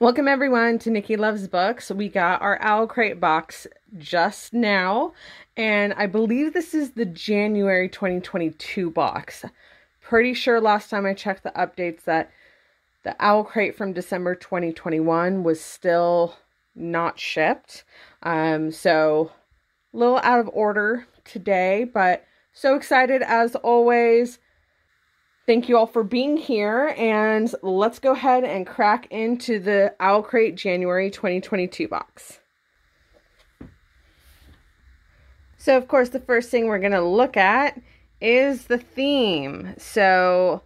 Welcome everyone to Nikki Loves Books. We got our Owl Crate box just now, and I believe this is the January 2022 box. Pretty sure last time I checked the updates that the Owl Crate from December 2021 was still not shipped. Um, so a little out of order today, but so excited as always. Thank you all for being here, and let's go ahead and crack into the Owl Crate January 2022 box. So, of course, the first thing we're going to look at is the theme. So,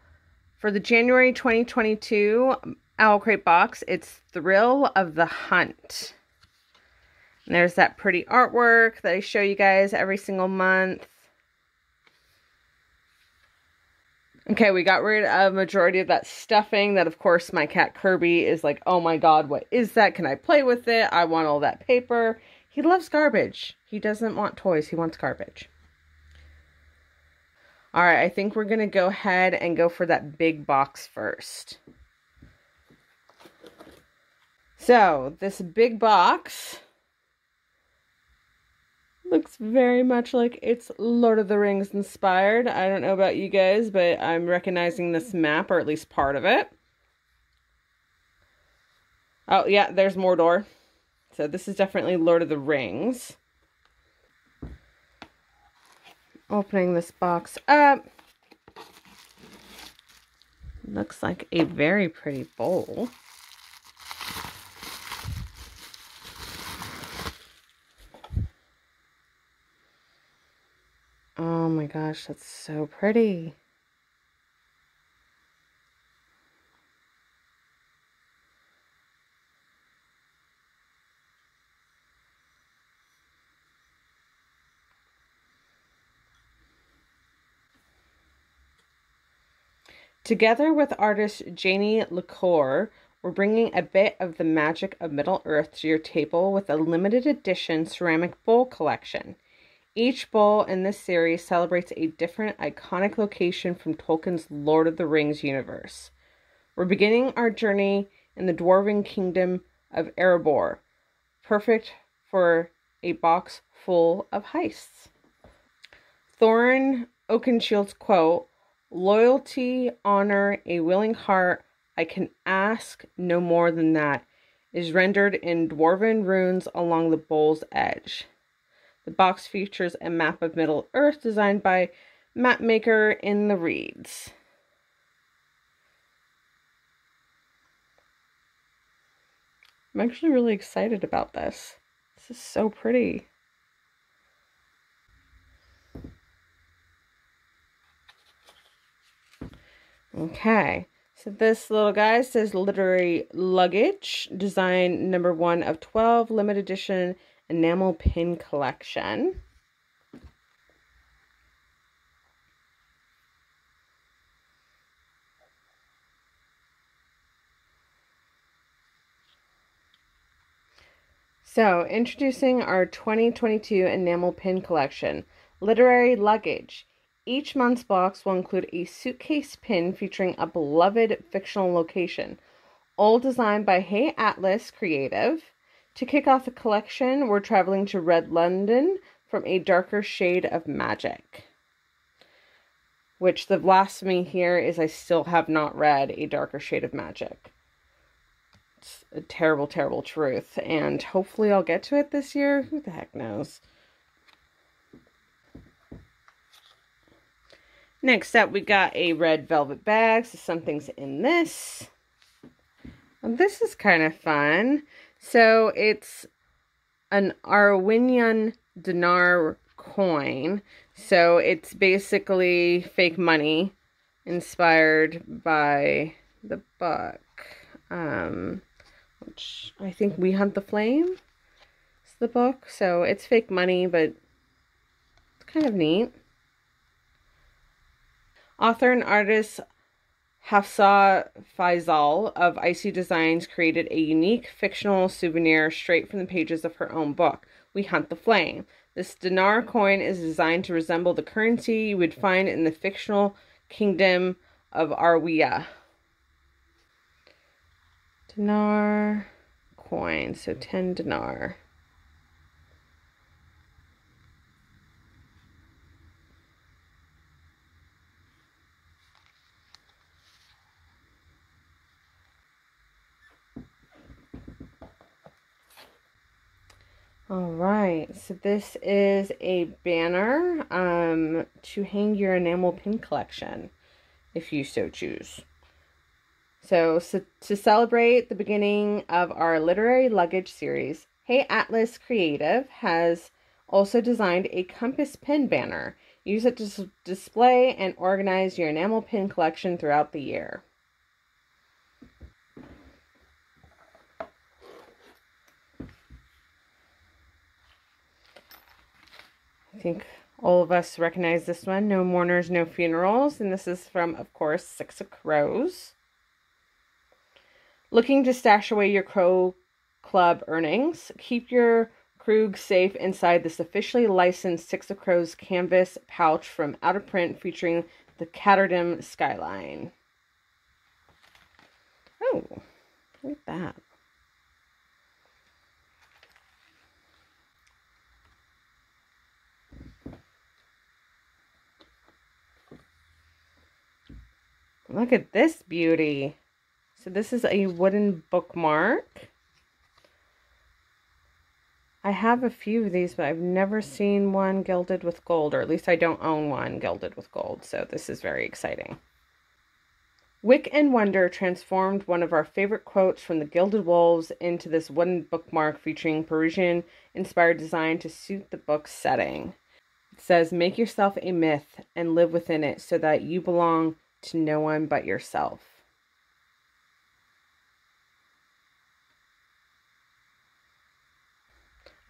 for the January 2022 Owl Crate box, it's Thrill of the Hunt. And there's that pretty artwork that I show you guys every single month. Okay, we got rid of majority of that stuffing that of course my cat Kirby is like, oh my god, what is that? Can I play with it? I want all that paper. He loves garbage. He doesn't want toys, he wants garbage. Alright, I think we're going to go ahead and go for that big box first. So, this big box Looks very much like it's Lord of the Rings inspired. I don't know about you guys, but I'm recognizing this map, or at least part of it. Oh, yeah, there's Mordor. So this is definitely Lord of the Rings. Opening this box up. Looks like a very pretty bowl. Oh my gosh, that's so pretty. Together with artist Janine LeCour, we're bringing a bit of the magic of Middle Earth to your table with a limited edition ceramic bowl collection. Each bowl in this series celebrates a different iconic location from Tolkien's Lord of the Rings universe. We're beginning our journey in the dwarven kingdom of Erebor, perfect for a box full of heists. Thorin Oakenshield's quote, Loyalty, honor, a willing heart, I can ask no more than that, is rendered in dwarven runes along the bowl's edge. The box features a map of Middle Earth designed by mapmaker in the Reeds. I'm actually really excited about this. This is so pretty. Okay, so this little guy says literary luggage, design number one of 12, limited edition enamel pin collection. So, introducing our 2022 enamel pin collection, Literary Luggage. Each month's box will include a suitcase pin featuring a beloved fictional location, all designed by Hey Atlas Creative. To kick off the collection, we're traveling to Red London from a darker shade of magic. Which the blasphemy here is I still have not read A Darker Shade of Magic. It's a terrible, terrible truth. And hopefully I'll get to it this year. Who the heck knows? Next up, we got a red velvet bag. So something's in this. And this is kind of fun. So it's an Arawiyan dinar coin. So it's basically fake money inspired by the book. Um, which I think We Hunt the Flame is the book. So it's fake money, but it's kind of neat. Author and artist Hafsah Faizal of Icey Designs created a unique fictional souvenir straight from the pages of her own book, We Hunt the Flame. This dinar coin is designed to resemble the currency you would find in the fictional kingdom of Arawiya. dinar coin. So 10 dinar. All right, so this is a banner um, to hang your enamel pin collection, if you so choose. So, so to celebrate the beginning of our literary luggage series, Hey Atlas Creative has also designed a compass pin banner. Use it to display and organize your enamel pin collection throughout the year. I think all of us recognize this one. No mourners, no funerals. And this is from, of course, Six of Crows. Looking to stash away your Crow Club earnings? Keep your Kruge safe inside this officially licensed Six of Crows canvas pouch from Out of Print featuring the Ketterdam skyline. Oh, look at that. Look at this beauty. So this is a wooden bookmark. I have a few of these, but I've never seen one gilded with gold, or at least I don't own one gilded with gold, so this is very exciting. Wink and Wonder transformed one of our favorite quotes from the Gilded Wolves into this wooden bookmark featuring Parisian inspired design to suit the book's setting. It says, Make yourself a myth and live within it so that you belong to no one but yourself.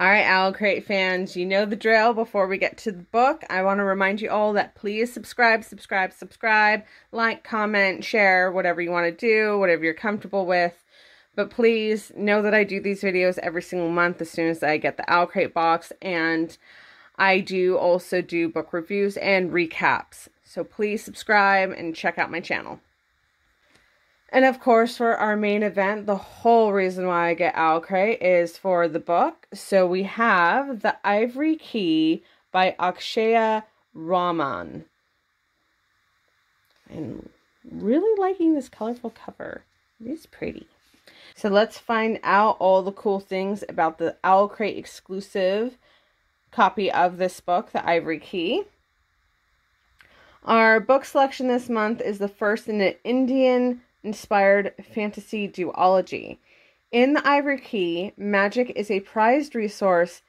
All right, Owl Crate fans, you know the drill. Before we get to the book, I want to remind you all that please subscribe, subscribe, subscribe, like, comment, share, whatever you want to do, whatever you're comfortable with. But please know that I do these videos every single month as soon as I get the Owl Crate box. And I do also do book reviews and recaps. So please subscribe and check out my channel. And of course, for our main event, the whole reason why I get Owl Crate is for the book. So we have The Ivory Key by Akshaya Raman. I'm really liking this colorful cover. It is pretty. So let's find out all the cool things about the Owl Crate exclusive copy of this book, The Ivory Key. Our book selection this month is the first in an Indian inspired fantasy duology. In the Ivory Key, magic is a prized resource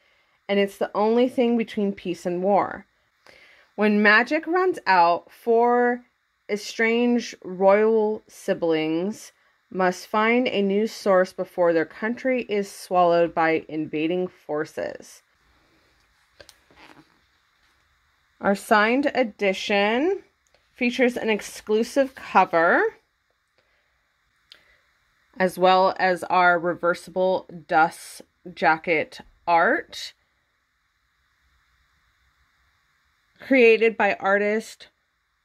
and it's the only thing between peace and war. When magic runs out, four estranged royal siblings must find a new source before their country is swallowed by invading forces. Our signed edition features an exclusive cover as well as our reversible dust jacket art created by artist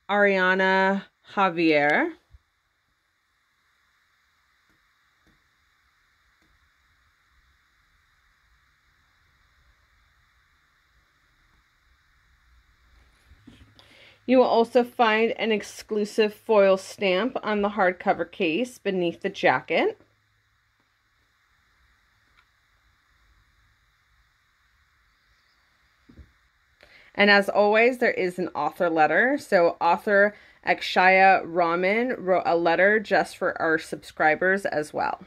Ariana Jhaveri. You will also find an exclusive foil stamp on the hardcover case beneath the jacket. And as always, there is an author letter. So author Akshaya Raman wrote a letter just for our subscribers as well.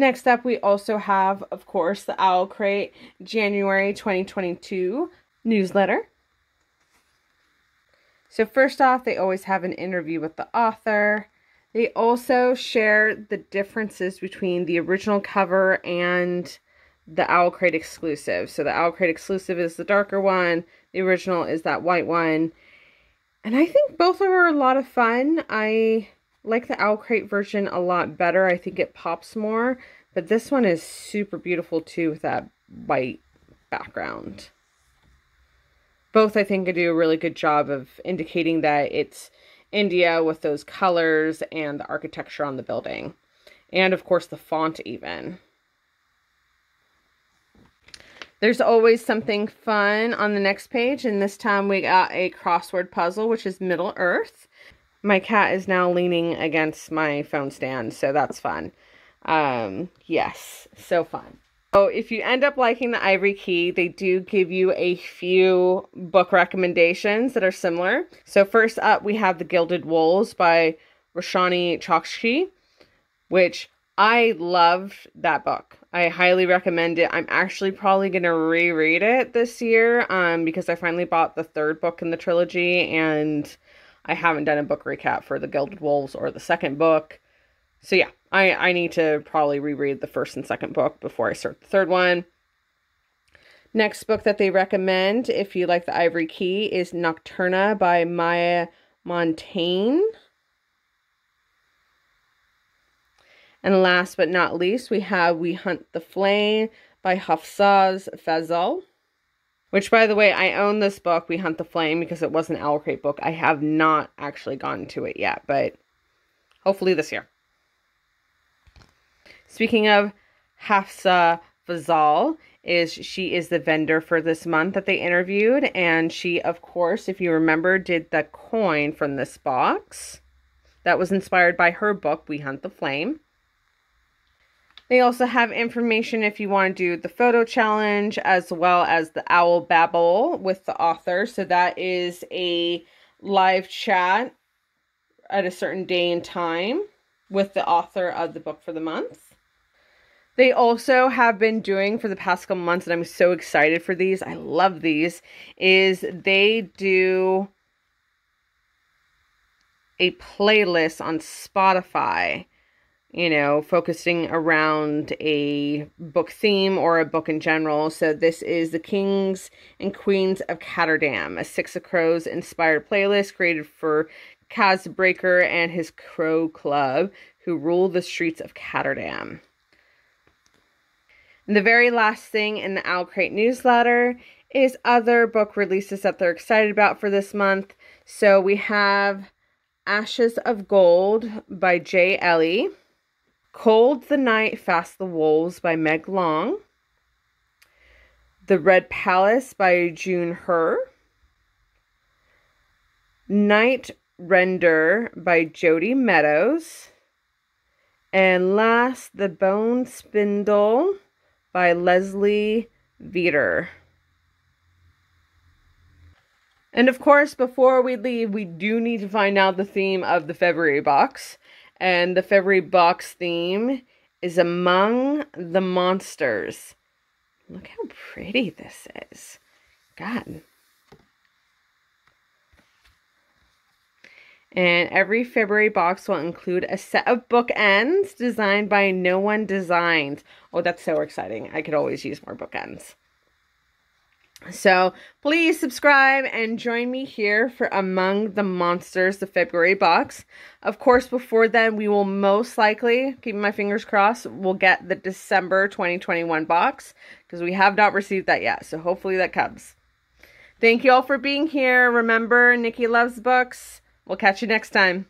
Next up, we also have, of course, the Owl Crate January 2022 newsletter. So, first off, they always have an interview with the author. They also share the differences between the original cover and the Owl Crate exclusive. So, the Owl Crate exclusive is the darker one, the original is that white one. And I think both are a lot of fun. I like the Owl Crate version a lot better. I think it pops more. But this one is super beautiful too with that white background. Both I think do a really good job of indicating that it's India with those colors and the architecture on the building. And of course, the font, even. There's always something fun on the next page, and this time we got a crossword puzzle, which is Middle Earth. My cat is now leaning against my phone stand, so that's fun. Um, yes, so fun. So if you end up liking the Ivory Key, they do give you a few book recommendations that are similar. So first up, we have The Gilded Wolves by Roshani Chokshi, which I loved that book. I highly recommend it. I'm actually probably going to reread it this year um, because I finally bought the third book in the trilogy and I haven't done a book recap for The Gilded Wolves or the second book. So yeah, I, I need to probably reread the first and second book before I start the third one. Next book that they recommend, if you like the Ivory Key, is Nocturna by Maya Motayne. And last but not least, we have We Hunt the Flame by Hafsah Faizal. Which, by the way, I own this book, We Hunt the Flame, because it was an Owl Crate book. I have not actually gotten to it yet, but hopefully this year. Speaking of Hafsah Faizal, is she is the vendor for this month that they interviewed, and she, of course, if you remember, did the coin from this box. That was inspired by her book, We Hunt the Flame. They also have information if you want to do the photo challenge as well as the Owl Babble with the author. So that is a live chat at a certain day and time with the author of the book for the month. They also have been doing for the past couple months, and I'm so excited for these. I love these. Is they do a playlist on Spotify you know, focusing around a book theme or a book in general. So this is the Kings and Queens of Ketterdam, a Six of Crows inspired playlist created for Kaz Brekker and his Crow Club, who rule the streets of Ketterdam. And the very last thing in the Owl Crate newsletter is other book releases that they're excited about for this month. So we have Ashes of Gold by Jay Ellie. Cold the Night, Fast the Wolves by Meg Long. The Red Palace by June Hur. Night Render by Jodi Meadows. And last, The Bone Spindle by Leslie Vedder. And of course, before we leave, we do need to find out the theme of the February box. And the February box theme is Among the Monsters. Look how pretty this is. God. And every February box will include a set of bookends designed by No One Designs. Oh, that's so exciting. I could always use more bookends. So please subscribe and join me here for Among the Monsters, the February box. Of course, before then, we will most likely, keeping my fingers crossed, we'll get the December 2021 box because we have not received that yet. So hopefully that comes. Thank you all for being here. Remember, Nikki loves books. We'll catch you next time.